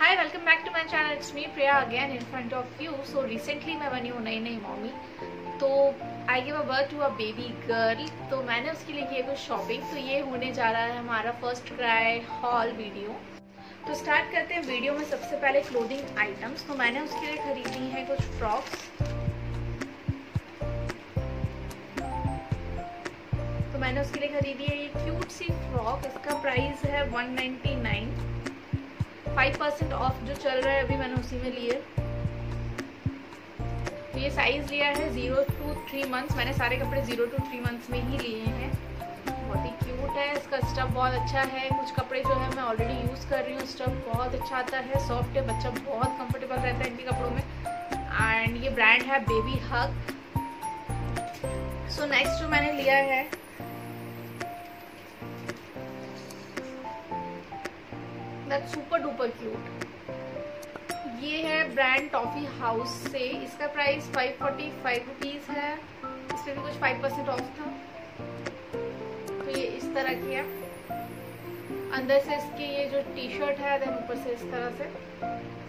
Hi welcome back to my channel it's me Priya again in front of you so recently मैं बनी हूँ नई नई mommy तो I give a birth to a baby girl तो मैंने उसके लिए किया कुछ शॉपिंग तो ये होने जा रहा है हमारा फ़र्स्ट क्राई हॉल वीडियो तो स्टार्ट करते हैं वीडियो में सबसे पहले क्लोदिंग आइटम्स तो मैंने उसके लिए खरीदी हैं कुछ फ्रॉक्स तो मैंने उसके लिए खरीदी है ये क्यूट सी फ्रॉक इसका प्राइस है 199 फाइव परसेंट ऑफ़ जो चल रहा है अभी मैंने उसी में लिए। तो ये साइज़ लिया है ज़ीरो टू थ्री मंथ्स मैंने सारे कपड़े ज़ीरो टू थ्री मंथ्स में ही लिए हैं। बहुत ही क्यूट है, इसका स्टफ़ बहुत अच्छा है। कुछ कपड़े जो है मैं ऑलरेडी यूज़ कर रही हूँ स्टफ़ बहुत अच्छा आता है। सॉफ्ट है, बच्चा बहुत कंफर्टेबल रहता है इनके कपड़ों में। एंड ये ब्रांड है बेबी हक सो नेक्स्ट जो मैंने लिया है दैट सुपर डुपर क्यूट ये है ब्रांड टॉफी हाउस से। इसका price five forty five rupees है। इसमें भी कुछ फाइव परसेंट ऑफ़ था। तो ये इस तरह की है। अंदर से इसके ये जो टी शर्ट है देन ऊपर से इस तरह से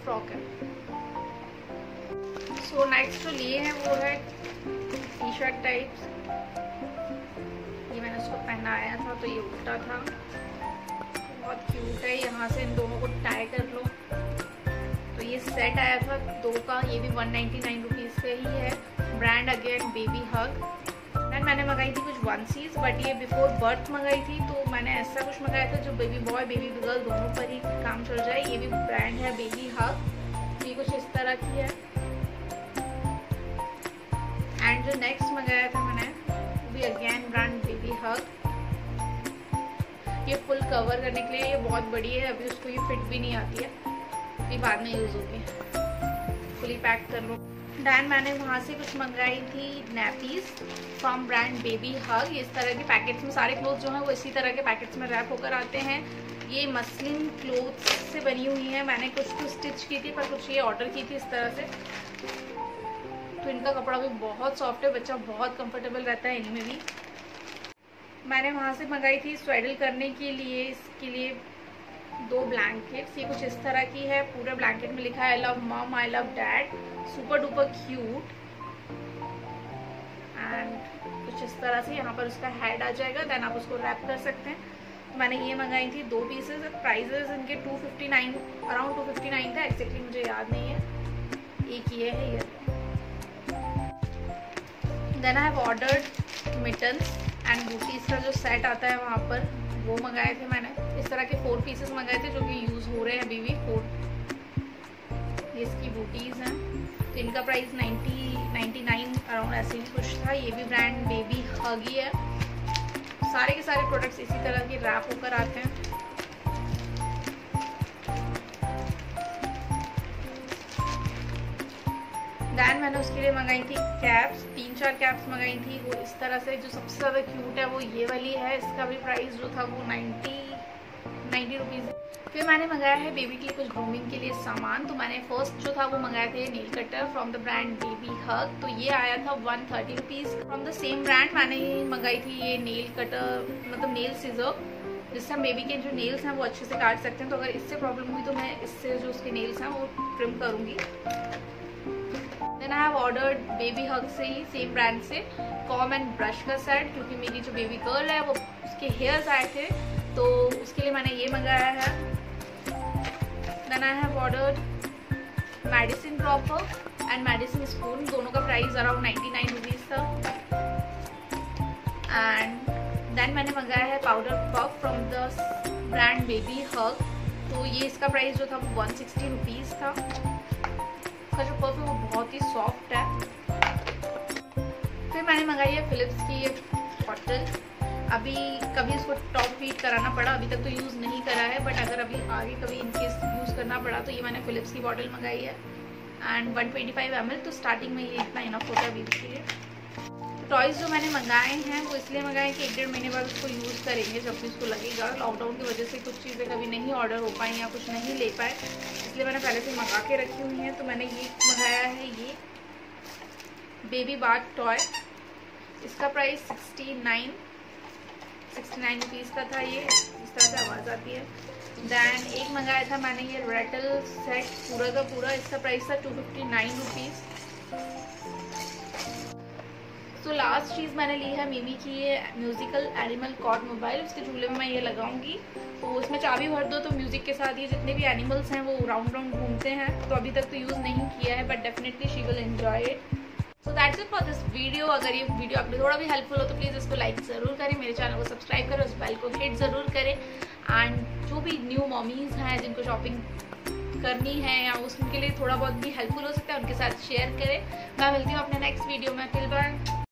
फ्रॉक है। सो नेक्स्ट जो लिए हैं वो है टी शर्ट टाइप्स ये मैंने उसको पहनाया था तो ये उल्टा था। बहुत क्यूट है, यहाँ से इन दोनों को टाई कर लो। तो ये सेट आया था दो का, ये भी वन नाइन्टी नाइन रुपीज़ का ही है। Brand again baby hug and मैंने मंगाई थी कुछ वन सीज बट ये बिफोर बर्थ मंगाई थी तो मैंने ऐसा कुछ मंगाया था जो बेबी बॉय बेबी गर्ल दोनों पर ही काम चल जाए। ये भी ब्रांड है बेबी हग ये कुछ इस तरह की है। एंड जो नेक्स्ट मंगाया था मैंने, वो भी अगेन ब्रांड बेबी हग ये फुल कवर करने के लिए ये बहुत बड़ी है, अभी उसको ये फिट भी नहीं आती है। ये बाद में यूज़ होगी। फुली पैक कर लो। दैन मैंने वहाँ से कुछ मंगाई थी nappies from brand baby hug इस तरह के पैकेट्स में सारे क्लोथ जो हैं, वो इसी तरह के पैकेट्स में रैप होकर आते हैं। ये मसलिन क्लोथ से बनी हुई है। मैंने कुछ तो स्टिच की थी, पर कुछ ये ऑर्डर की थी इस तरह से। तो इनका कपड़ा भी बहुत सॉफ्ट है, बच्चा बहुत कंफर्टेबल रहता है इनमें भी। मैंने वहाँ से मंगाई थी स्वेडल करने के लिए, इसके लिए दो ब्लैंकेट्स ये कुछ इस तरह की है, पूरे ब्लैंकेट में लिखा है I love mum I love dad super duper cute and कुछ इस तरह से यहाँ पर उसका हेड आ जाएगा देन आप उसको रैप कर सकते हैं। तो मैंने ये मंगाई थी दो पीसेज प्राइजेज इनके 259 अराउंड 259 था एक्जैक्टली मुझे याद नहीं है। एक ये है, ये। Then I have ordered mittens and booties का जो सेट आता है वहाँ पर, वो मंगाए थे मैंने। इस तरह के फोर पीसेस मंगाए थे जो कि यूज़ हो रहे हैं अभी भी फोर इसकी बूटीज़ हैं। तो इनका प्राइस 90 99 अराउंड ऐसे ही कुछ था। ये भी ब्रांड बेबी हगी है। सारे के सारे प्रोडक्ट्स इसी तरह के रैप होकर आते हैं। दैन मैंने उसके लिए मंगाई थी कैप्स, तीन चार कैप्स मंगाई थी। वो इस तरह से जो सबसे ज़्यादा क्यूट है, वो ये वाली है। इसका भी प्राइस जो था वो नाइन्टी नाइन्टी रुपीज़ फिर मैंने मंगाया है बेबी के लिए कुछ ग्रूमिंग के लिए सामान। तो मैंने फ़र्स्ट जो था वो मंगाया थे nail cutter from the brand baby hug तो ये आया था one thirty rupees from the same brand मैंने मंगाई थी ये नील कटर मतलब नेल सीजर जिससे हम बेबी के जो नेल्स हैं वो अच्छे से काट सकते हैं। तो अगर इससे प्रॉब्लम हुई तो मैं इससे जो उसके नेल्स हैं वो ट्रिम करूँगी। Then I have ordered baby hug से ही सेम ब्रांड से कॉम एंड ब्रश का सेट क्योंकि मेरी जो बेबी गर्ल है, वो उसके हेयर्स आए थे तो उसके लिए मैंने ये मंगाया है। Then I have ordered medicine dropper and medicine spoon दोनों का price around ninety nine rupees था। एंड देन मैंने मंगाया है powder puff from the brand baby hug तो ये इसका प्राइस जो था, वो वन सिक्सटी रुपीज़ था। इसका जो पर्फ है वो बहुत ही सॉफ्ट है। फिर मैंने मंगाई है फिलिप्स की ये बॉटल अभी कभी इसको टॉप फीट कराना पड़ा, अभी तक तो यूज़ नहीं करा है बट अगर अभी आगे कभी इनकेस यूज़ करना पड़ा तो ये मैंने फिलिप्स की बॉटल मंगाई है। एंड 125 ml तो स्टार्टिंग में ये इतना इनफ होता है अभी इसके लिए। टॉयज़ जो मैंने मंगाए हैं, वो इसलिए मंगाए कि एक डेढ़ महीने बाद उसको यूज़ करेंगे, जब भी उसको लगेगा। लॉकडाउन की वजह से कुछ चीज़ें कभी नहीं ऑर्डर हो पाई या कुछ नहीं ले पाए, इसलिए मैंने पहले से मंगा के रखी हुई हैं। तो मैंने ये मंगाया है, ये बेबी बाथ टॉय इसका price sixty nine sixty nine rupees का था ये। इस तरह से आवाज़ आती है। दैन एक मंगाया था मैंने ये रेटल सेट पूरा का पूरा। इसका प्राइस था two fifty nine rupees so last चीज़ मैंने ली है मीमी की ये म्यूज़िकल एनिमल कॉड मोबाइल उसके झूले में मैं ये लगाऊँगी। तो उसमें चाबी भर दो तो म्यूज़िक के साथ ये जितने भी एनिमल्स हैं वो राउंड राउंड घूमते हैं। तो अभी तक तो यूज़ नहीं किया है but definitely she will enjoy it so that's it for this video अगर ये वीडियो आपको थोड़ा भी हेल्पफुल हो तो प्लीज़ इसको लाइक ज़रूर करें, मेरे चैनल को सब्सक्राइब करें, उस बेल को हिट ज़रूर करें। एंड जो भी न्यू मॉमीज़ हैं जिनको शॉपिंग करनी है या उसके लिए थोड़ा बहुत भी हेल्पफुल हो सकता है, उनके साथ शेयर करें। मैं मिलती हूँ अपने नेक्स्ट वीडियो में। Till bye